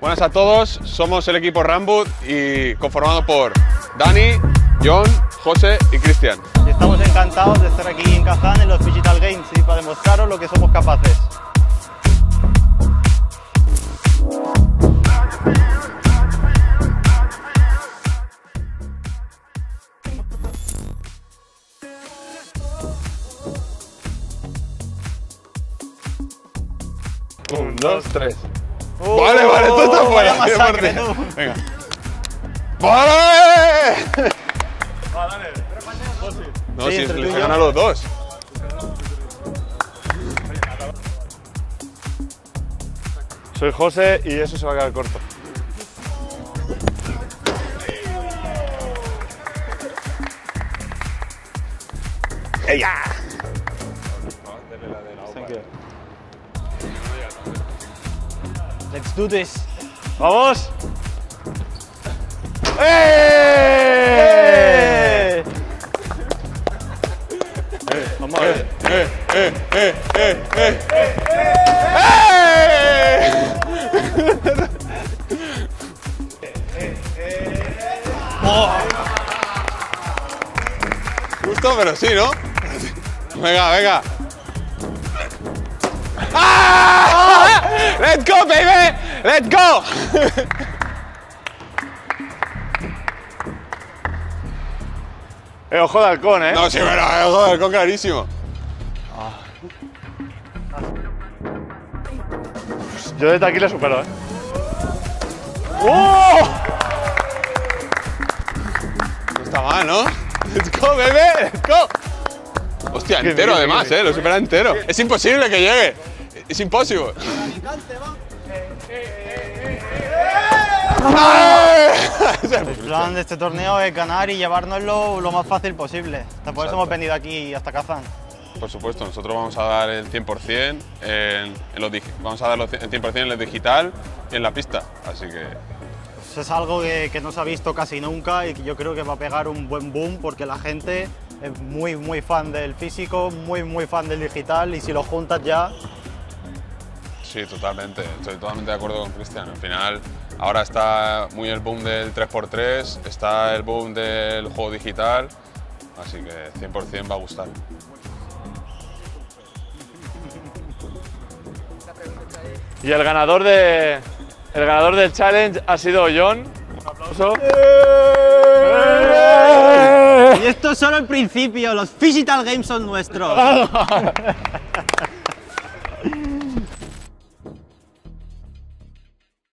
Buenas a todos, somos el equipo Rambut y conformado por Dani, John, José y Cristian. Y estamos encantados de estar aquí en Kazán en los Digital Games y para demostraros lo que somos capaces. Un, dos, tres. ¡Oh! vale, vale, tú estás fuera. vaya tío, masacre, tú. Venga. ¡Vale! No, Sí, si y yo. ganan los dos. Soy José y eso se va a quedar corto. Thank you. Let's do this. ¡Vamos! ¡Eh! Vamos a ver. ¡Eh, eh, eh, eh, eh! Justo, pero sí, ¿no? Venga, venga. ¡Let's go! Eh, ojo de halcón, ¿eh? No, sí, pero eh, joder, con clarísimo. Yo desde aquí le supero, ¿eh? ¡Oh! No está mal, ¿no? ¡Let's go, baby! ¡Let's go! Hostia, entero además. ¿eh? Lo supera entero. Es imposible que llegue. Es imposible. El plan de este torneo es ganar y llevárnoslo lo más fácil posible. Por eso hemos venido aquí hasta Kazán. Por supuesto, nosotros vamos a dar el 100% en, en lo digi- vamos a dar el 100% en lo digital y en la pista. Así que Pues es algo que, que no se ha visto casi nunca y que yo creo que va a pegar un buen boom porque la gente es muy, muy fan del físico, muy, muy fan del digital y si lo juntas ya, sí, totalmente. Estoy totalmente de acuerdo con Cristian. Al final, ahora está muy el boom del 3x3, está el boom del juego digital. Así que 100% va a gustar. Y el ganador de. El ganador del challenge ha sido John. Un aplauso. Y esto es solo el principio, los Digital Games son nuestros.